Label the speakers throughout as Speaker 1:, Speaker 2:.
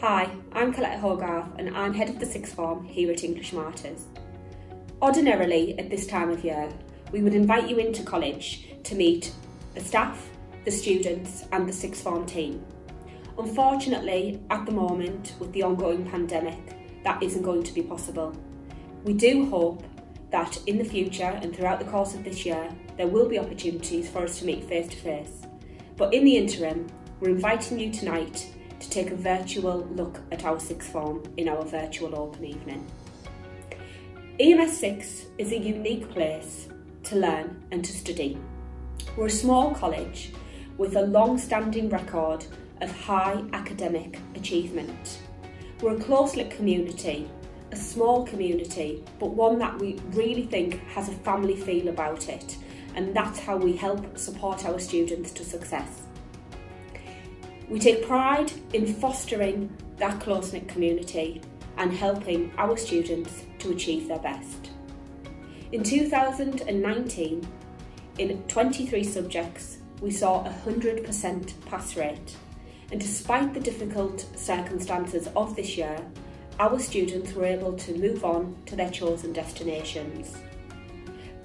Speaker 1: Hi, I'm Colette Hogarth and I'm head of the sixth form here at English Martyrs. Ordinarily, at this time of year, we would invite you into college to meet the staff, the students and the sixth form team. Unfortunately, at the moment, with the ongoing pandemic, that isn't going to be possible. We do hope that in the future and throughout the course of this year, there will be opportunities for us to meet face to face. But in the interim, we're inviting you tonight to take a virtual look at our sixth form in our virtual open evening. EMS 6 is a unique place to learn and to study. We're a small college with a long-standing record of high academic achievement. We're a close-knit community, a small community, but one that we really think has a family feel about it, and that's how we help support our students to success. We take pride in fostering that close-knit community and helping our students to achieve their best. In 2019, in 23 subjects, we saw a 100% pass rate. And despite the difficult circumstances of this year, our students were able to move on to their chosen destinations.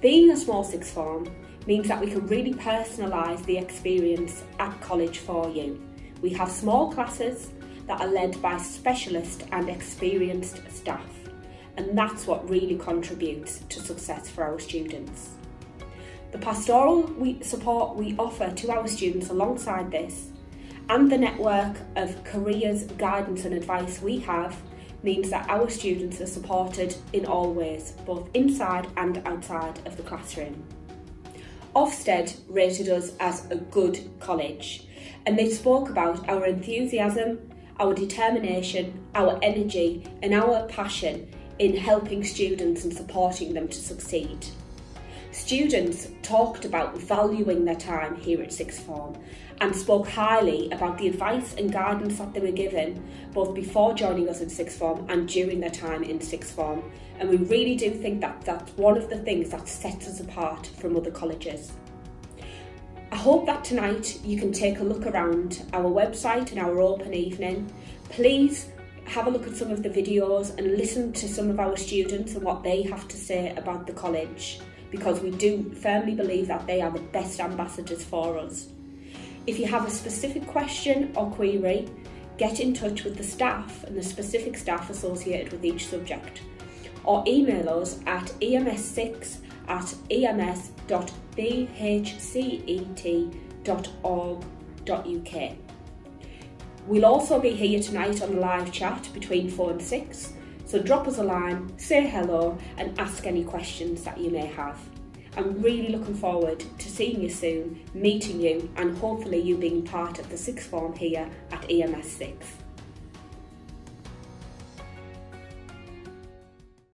Speaker 1: Being a small sixth form means that we can really personalise the experience at college for you. We have small classes that are led by specialist and experienced staff, and that's what really contributes to success for our students. The pastoral support we offer to our students alongside this and the network of careers, guidance and advice we have means that our students are supported in all ways, both inside and outside of the classroom. Ofsted rated us as a good college and they spoke about our enthusiasm, our determination, our energy and our passion in helping students and supporting them to succeed. Students talked about valuing their time here at Sixth Form and spoke highly about the advice and guidance that they were given both before joining us in Sixth Form and during their time in Sixth Form. And we really do think that that's one of the things that sets us apart from other colleges. I hope that tonight you can take a look around our website and our open evening. Please have a look at some of the videos and listen to some of our students and what they have to say about the college because we do firmly believe that they are the best ambassadors for us. If you have a specific question or query, get in touch with the staff and the specific staff associated with each subject or email us at ems6 at ems.bhcet.org.uk. We'll also be here tonight on the live chat between 4 and 6, so drop us a line, say hello and ask any questions that you may have. I'm really looking forward to seeing you soon, meeting you and hopefully you being part of the sixth form here at EMS 6.